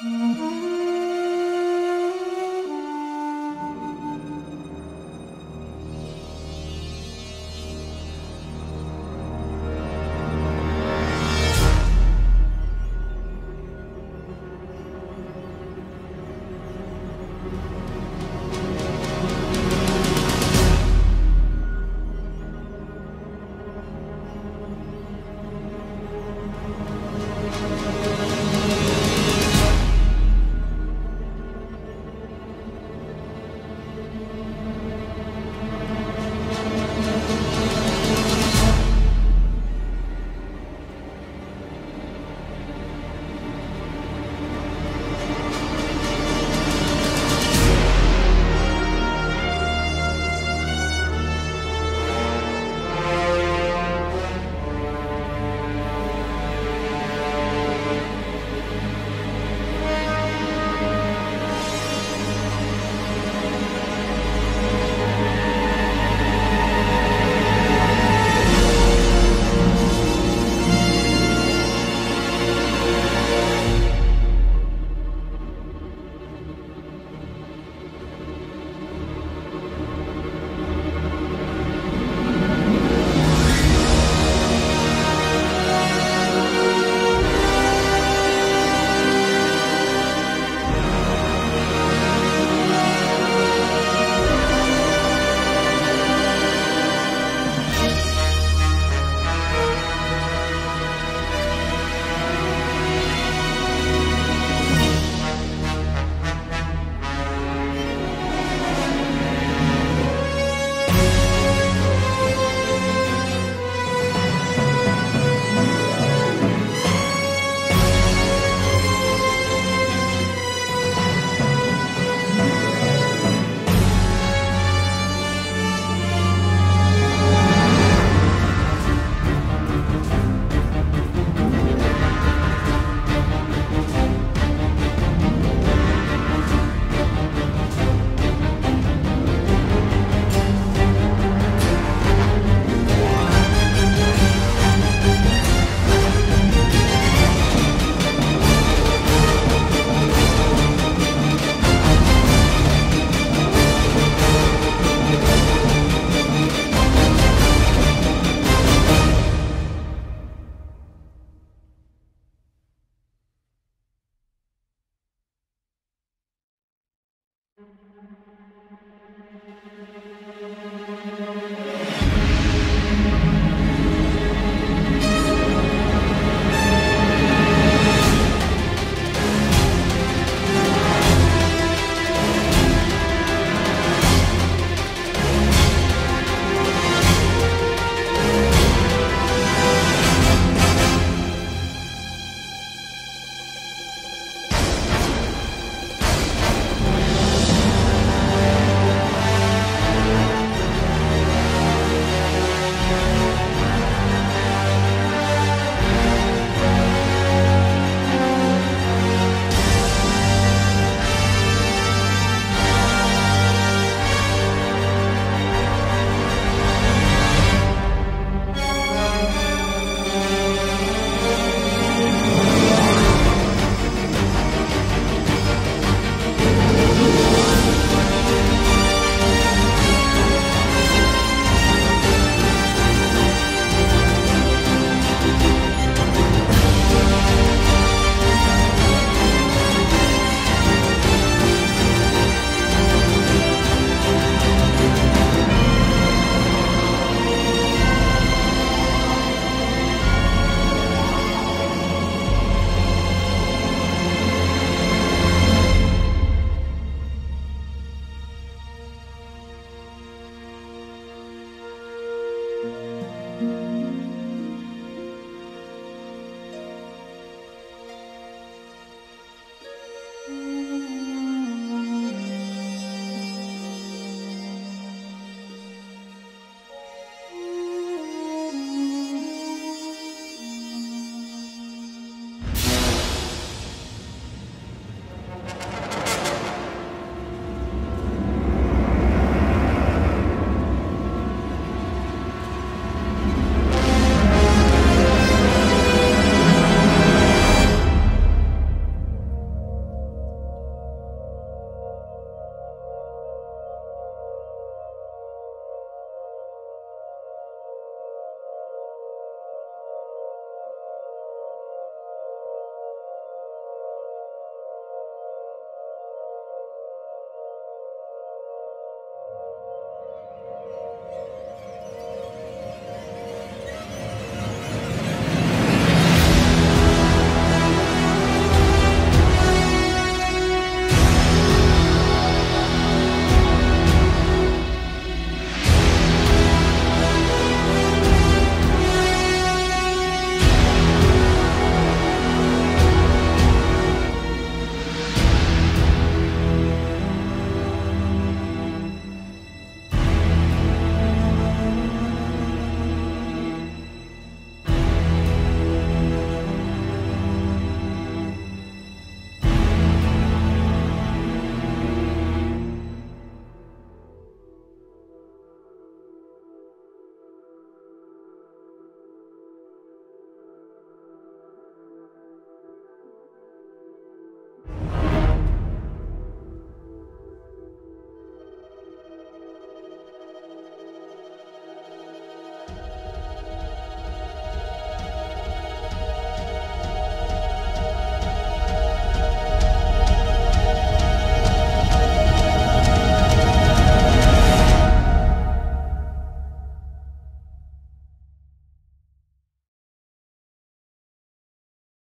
Música